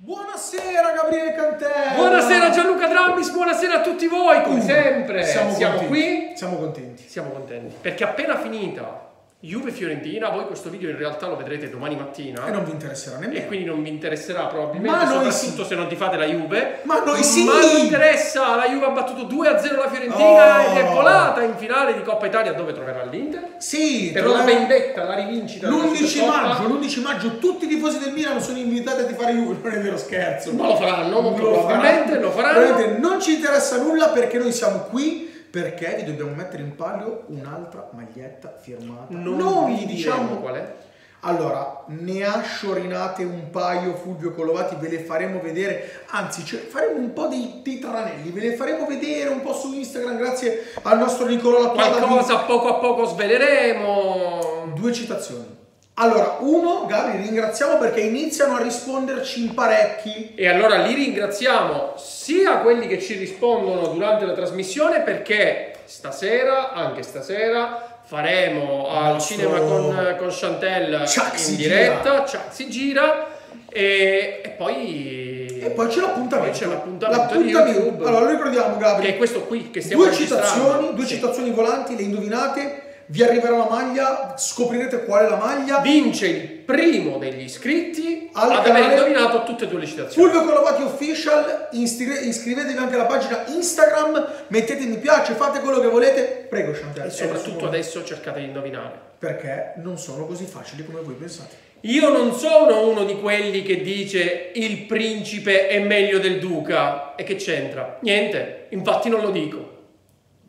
Buonasera Gabriele Cantella! Buonasera Gianluca Drammis, buonasera a tutti voi, come Uh, sempre. Siamo, Siamo qui, Siamo contenti. siamo contenti, perché appena finita Juve-Fiorentina, voi questo video in realtà lo vedrete domani mattina. E non vi interesserà nemmeno. e quindi non vi interesserà probabilmente, Ma soprattutto se non ti fate la Juve. Ma noi sì! Ma non interessa, la Juve ha battuto 2-0 la Fiorentina Oh. ed è volata in finale di Coppa Italia dove troverà l'Inter. Sì, Per troverà- la vendetta, la rivincita della l'11 Supercoppa. maggio, l'11 maggio tutti i tifosi del Milan sono invitati a tifare Juve, non è vero scherzo. Non lo faranno, Non lo probabilmente faranno. lo faranno. Probabilmente non ci interessa nulla perché noi siamo qui perché vi dobbiamo mettere in palio un'altra maglietta firmata. Non, vi vi diciamo qual è. Allora, ne ha sciorinate un paio Fulvio Collovati, ve le faremo vedere, anzi cioè, faremo un po' dei, dei tranelli, ve le faremo vedere un po' su Instagram grazie al nostro Nicola Lattuada. Qualcosa poco a poco sveleremo. Due citazioni. Allora, uno, Gabri, ringraziamo perché iniziano a risponderci in parecchi. E allora li ringraziamo sia quelli che ci rispondono durante la trasmissione perché stasera, anche stasera, faremo al nostro- cinema con, con Chantel Chuck in diretta, Chuck si gira e, e poi... E poi c'è l'appuntamento. Poi c'è l'appuntamento L'appuntamento. Allora, lo ricordiamo, Gabri. Che è questo qui che stiamo due citazioni, due Sì. citazioni volanti, le indovinate, vi arriverà la maglia, scoprirete qual è la maglia. Vince il primo degli iscritti Al ad aver indovinato tutte e due le citazioni. Fulvio Collovati Official, istigre- iscrivetevi anche alla pagina Instagram, mettete mi piace, fate quello che volete. Prego Chantel. E soprattutto adesso cercate di indovinare. Perché non sono così facili come voi pensate. Io non sono uno di quelli che dice il principe è meglio del duca. E che c'entra? Niente, infatti non lo dico.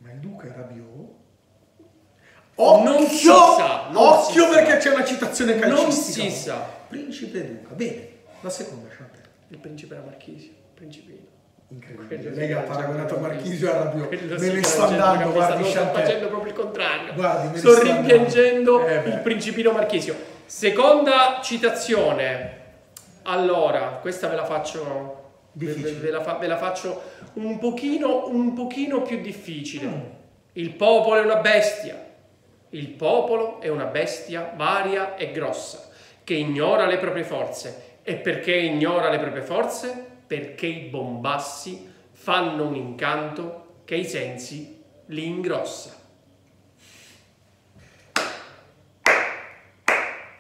Ma il duca è Rabiot? Non si sa, non occhio si perché sa. c'è una citazione calcistica. Non si sa. Principe Duca. Bene, la seconda Chantel. Il principe era Marchisi, principino. Incredibile. Quello Lei ha paragonato Marchisio a Rabiot. Me ne sto andando, guardi sto facendo proprio il contrario. Guardi, sto rimpiangendo Eh il principino Marchisio. Seconda citazione. Allora, questa ve la faccio ve- ve la, fa- ve la faccio un pochino, un pochino più difficile. Mm. Il popolo è una bestia. Il popolo è una bestia varia e grossa che ignora le proprie forze. E perché ignora le proprie forze? Perché i bombassi fanno un incanto che i sensi li ingrossa.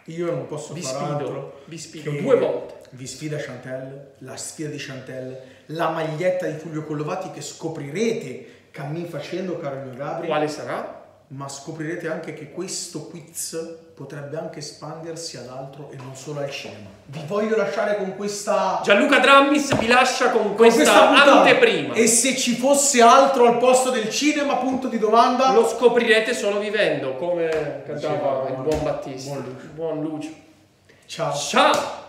Io non posso Vi far altro vi sfido due volte. Vi sfida Chantel, la sfida di Chantel, la maglietta di Fulvio Collovati che scoprirete cammin facendo, caro mio Gabri. Quale sarà? Ma scoprirete anche che questo quiz potrebbe anche espandersi ad altro e non solo al cinema. Vi voglio lasciare con questa Gianluca Drammis vi lascia con con questa, puntata. anteprima. E se ci fosse altro al posto del cinema, punto di domanda. Lo scoprirete solo vivendo, come cantava Diceva il buon Battista. buon Lucio. Buon Lucio. Ciao. Ciao!